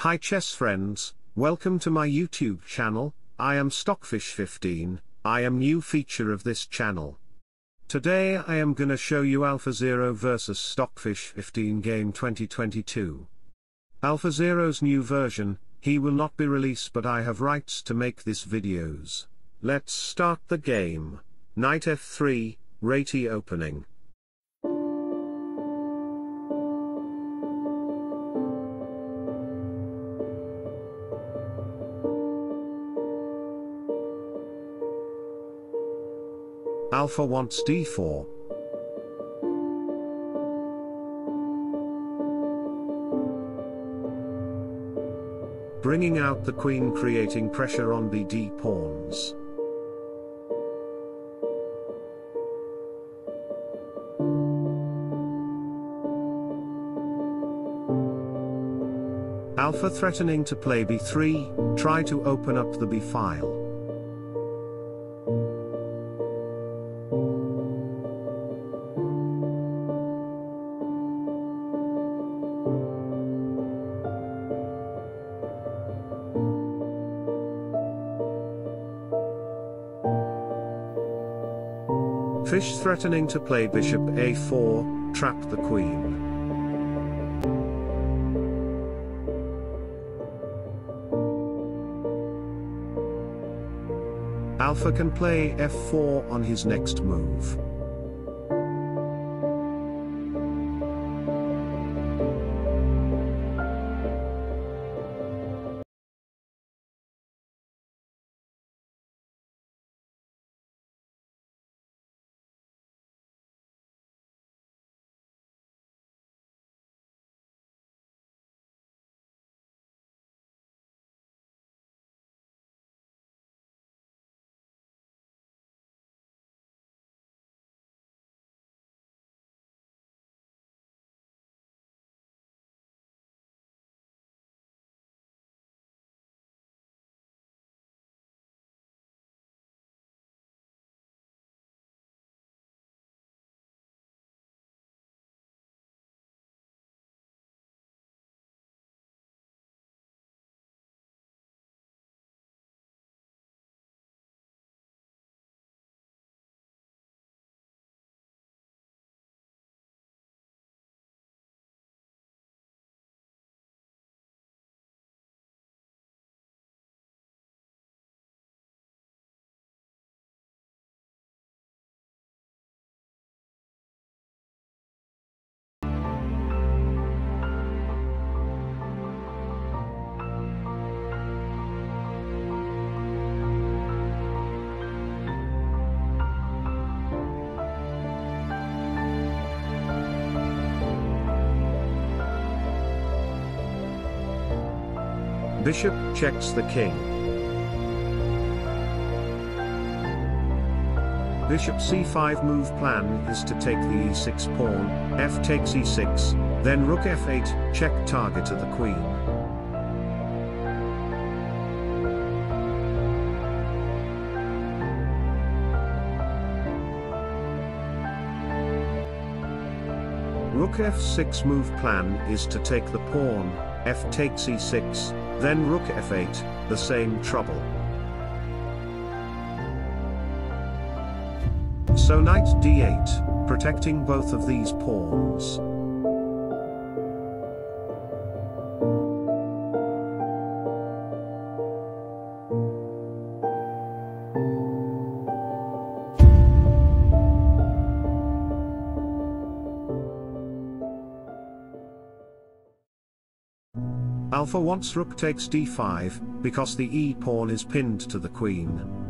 Hi chess friends, welcome to my YouTube channel, I am Stockfish15, I am new feature of this channel. Today I am gonna show you AlphaZero vs Stockfish 15 game 2022. AlphaZero's new version, he will not be released but I have rights to make this videos. Let's start the game. Knight f3, Réti opening. Alpha wants d4. Bringing out the queen creating pressure on bd pawns. Alpha threatening to play b3, try to open up the b file. Fish threatening to play bishop a4, trap the queen. Alpha can play f4 on his next move. Bishop checks the king. Bishop c5 move plan is to take the e6 pawn, f takes e6, then rook f8, check target of the queen. Rook f6 move plan is to take the pawn, f takes e6, then rook f8, the same trouble. So knight d8, protecting both of these pawns. Alpha wants rook takes d5, because the e-pawn is pinned to the queen.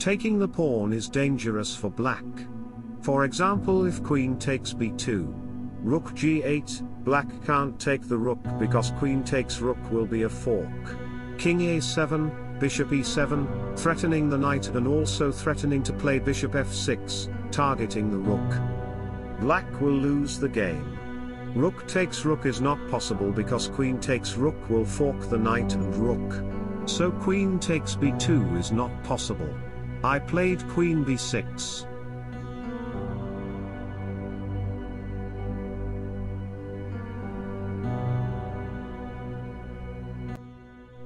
Taking the pawn is dangerous for black. For example if queen takes b2. Rook g8, black can't take the rook because queen takes rook will be a fork. King a7, bishop e7, threatening the knight and also threatening to play bishop f6, targeting the rook. Black will lose the game. Rook takes rook is not possible because queen takes rook will fork the knight and rook. So queen takes b2 is not possible. I played queen b6.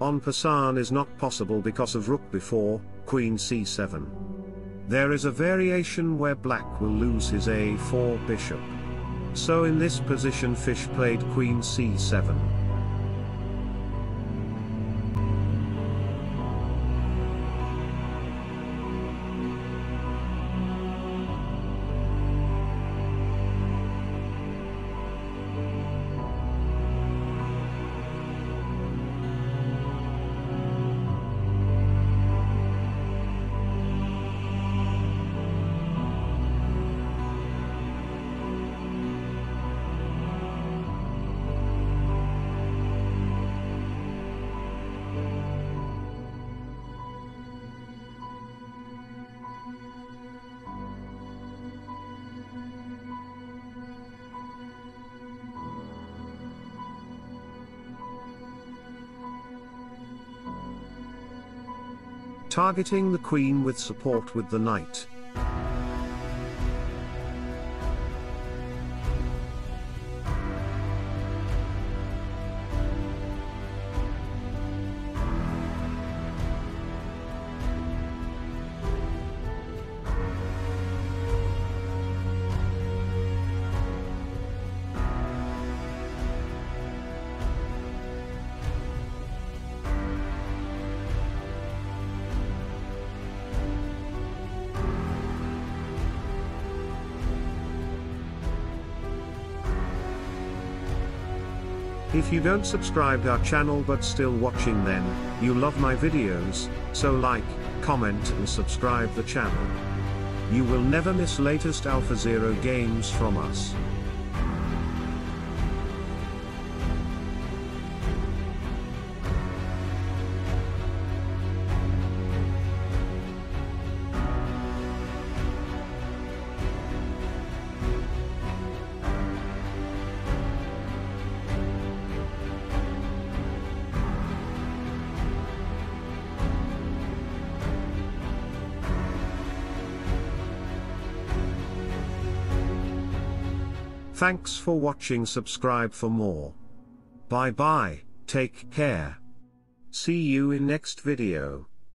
En passant is not possible because of rook before, queen c7. There is a variation where black will lose his a4 bishop. So in this position fish played queen c7. Targeting the queen with support with the knight. If you don't subscribe our channel but still watching then, you love my videos, so like, comment and subscribe the channel. You will never miss latest Alpha Zero games from us. Thanks for watching subscribe for more. Bye bye, take care. See you in next video.